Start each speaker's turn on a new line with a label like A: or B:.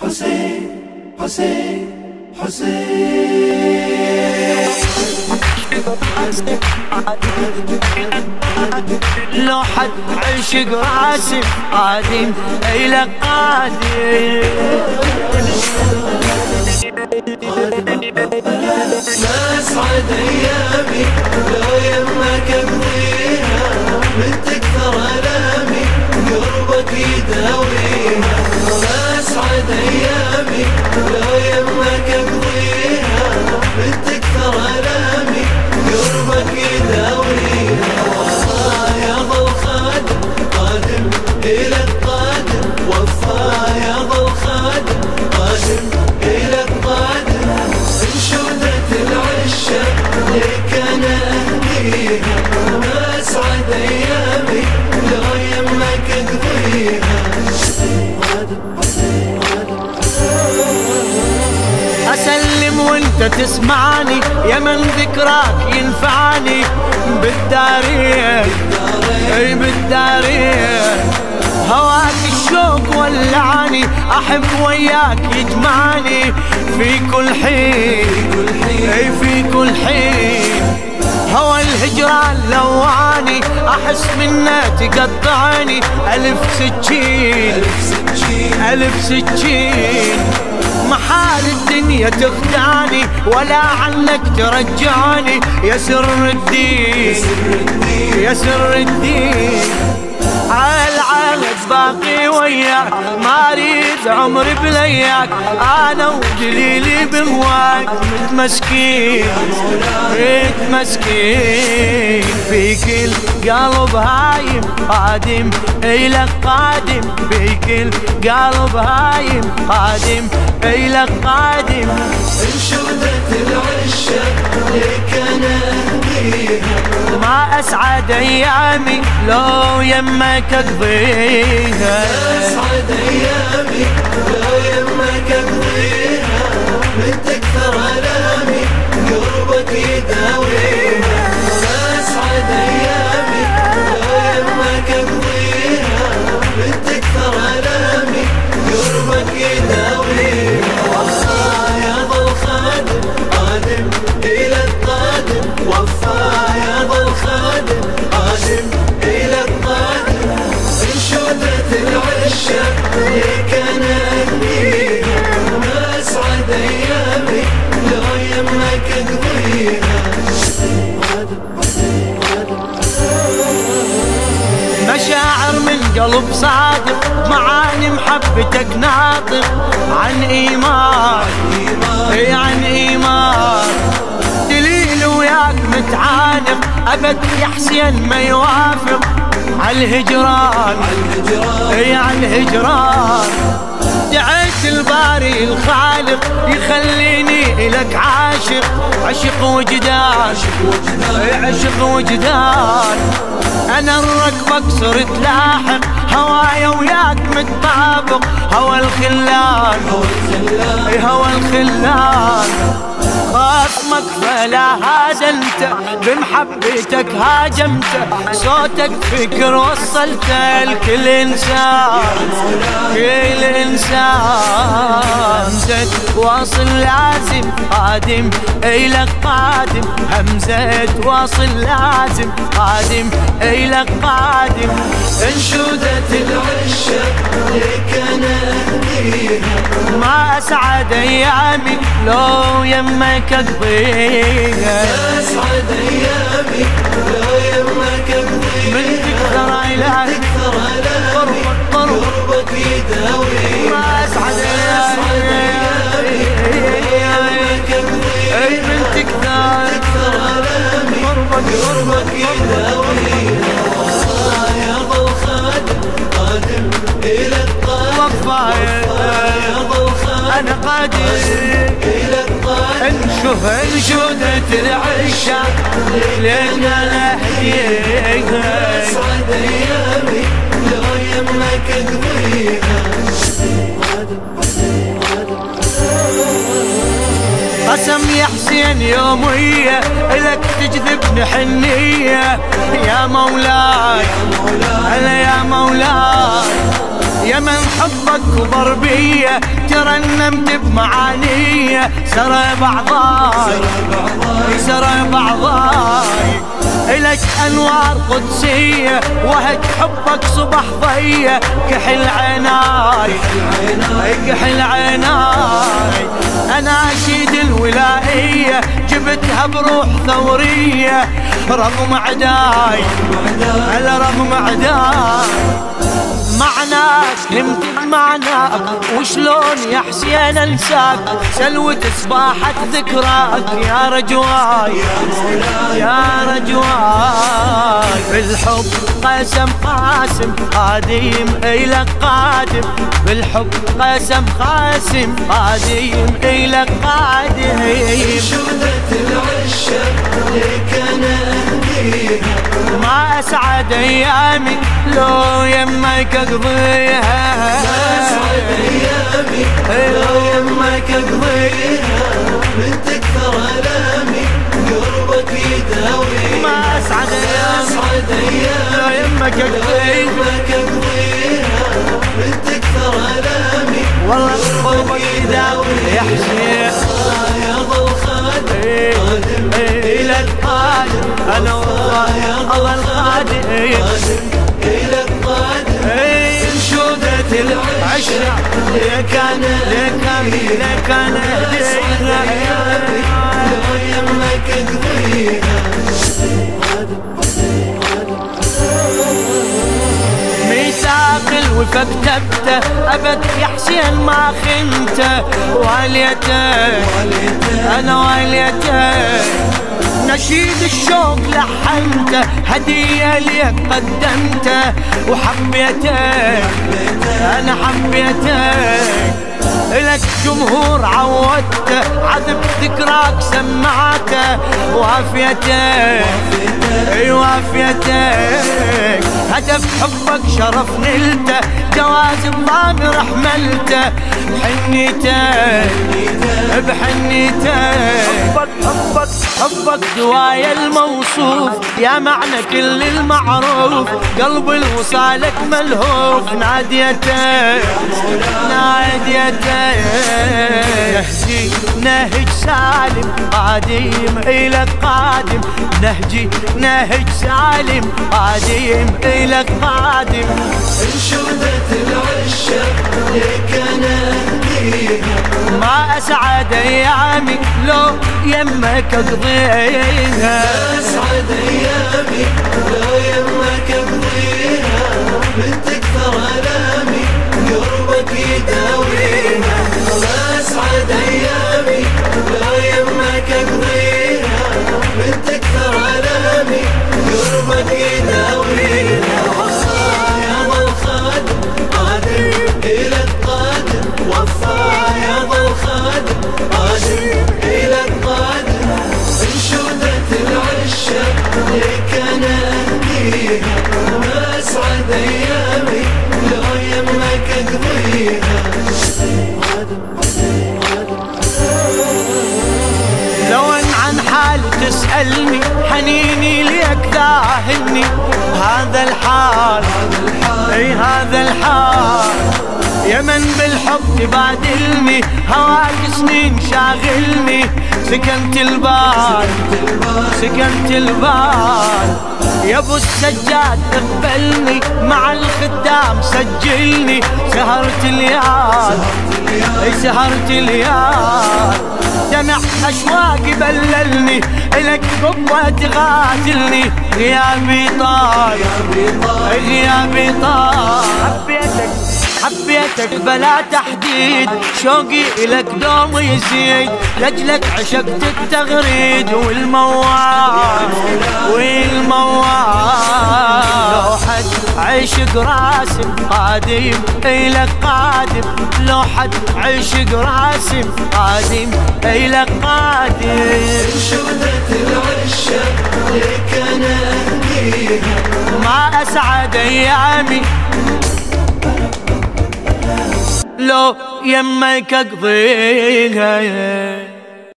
A: حسين حسين حسين.
B: لو حد عشق راسي قادم إلى قادم.
A: اسعد ايامي لو يمك اقضيها من تكثر الامي قربك يداويها. أسعد
B: أيامي. وانت تسمعني يا من ذكراك ينفعني. بالدارين اي بالدارين. هواك الشوق ولعني احب وياك يجمعني. في كل حين اي في كل حين. هوى الهجران لواني احس منه تقطعني. ألف سكين ألف سكين محال الدنيا تخدعني ولا عنك ترجعني. يا سر الدين يا سر الدين. العهد باقي وياك ما أريد عمري بلياك. أنا ودليلي بهواك. متمسكين متمسكين في كل قلب هايم قادم إلى قادم. في كل قلب هايم قادم إلى قادم.
A: انشودة
B: أسعد أيامي لو يمك أقضيها.
A: أسعد أيامي لو يمك أقضيها. من تكثر ألامي قربك يداويها أنا ايامي لو يمك
B: مشاعر من قلب صادق معاني محبتك ناطق. عن إيمان اي عن إيمان. دليل وياك متعانق أبد يا حسين ما يوافق. على الهجران. اي على الهجران. دعيت الباري الخالق يخليني إلك عاشق. عشق وجدان. اي عشق وجدان. أنا الركبك صرت لاحق. هوايا وياك متطابق. هوى الخلان. اي هوى الخلان. خصمك فلا انت بمحبتك هاجمته صوتك فكر وصلته لكل إنسان كل إنسان. همزة واصل لازم قادم إلى قادم. همزة واصل لازم قادم إلى قادم.
A: انشودة العشاق لك أنا اهديها
B: ما أسعد أيامي لو يمك اقضيها
A: أسعد أيامي لو يمك اقضيها
B: من تكثر
A: الامي
B: قربك قرب
A: قربك يداويها
B: انشوف انشودة العشاق لنا نحييها
A: ايامي
B: قسم يا حسين يومية لك تجذبني حنية. يا مولاي هلا يا مولاي. يا من حبك بيه ترنمت بمعانية. سرى بعضاي سرى بعضاي. إلك أنوار قدسية وهج حبك صبح ضية. كحل عيناي كحل عيناي. أناشيد الولائية جبتها بروح ثورية. رغم عداي على رغم عداي معناك نمت بمعناك وشلون يا حسين انساك؟ سلوة صباحك ذكراك. يا رجواي يا رجواي بالحب قسم قاسم قادم إلى قادم. بالحب قسم قاسم قادم إلى قادم.
A: شهدة العشاق لك أنا اهديها
B: ما أسعد أيامي لو يمك اقضيها
A: اسعد ايامي لو يمك اقضيها من تكثر ألامي.
B: لو يمك اقضيها
A: من تكثر الامي
B: والله قلبك يداوي يا حسين
A: يا ظل خادم
B: إيه، إيه، إلى القادم أنا والله الله القادم
A: إلى القادم
B: إيه، العشرة لك أنا لك أنا لك أنا كتبته أبد يا حسين ما خنته. واليته أنا واليته. نشيد الشوق لحنته. هدية ليك قدمته. وحبيتك أنا حبيتك لك جمهور عودته. عذب ذكراك سمعته. وافيتك اي وافيتك هدف حبك شرف نلته جواز الضامر حملته بحنيتك بحنيتك حبك حبك. حبك دوايا الموصوف يا معنى كل المعروف قلب الوصالك ملهوف. ناديتك ناديتك نهجي نهج سالم قادم إلى قادم. نهجي نهج سالم قادم إلى قادم.
A: انشودت العشاق لك اهديها
B: ما أسعد أيامي لو يمك أقضيها
A: أسعد أيامي لو يمك اقضيها من تكثر
B: تسألني حنيني ليك ذاهلني هذا الحال أي هذا الحال. يا من بالحب تبادلني هواك سنين شاغلني. سكنت البال سكنت البال. يا أبو السجاد اقبلني مع الخدام سجلني. سهرت أي سهرت الليال دمع اشواقي بللني الك قوة تغازلني غيابي طال غيابي طال حبيتك. حبيتك بلا تحديد. شوقي إلك دوم يزيد. لجلك عشقت التغريد والموال والموال. لو حد عشق راسم قادم إلك قادم. لو حد عشق راسم قادم إلك قادم.
A: انشودت العشاق لك أنا اهديها
B: ما أسعد أيامي. لو يمك أقضيها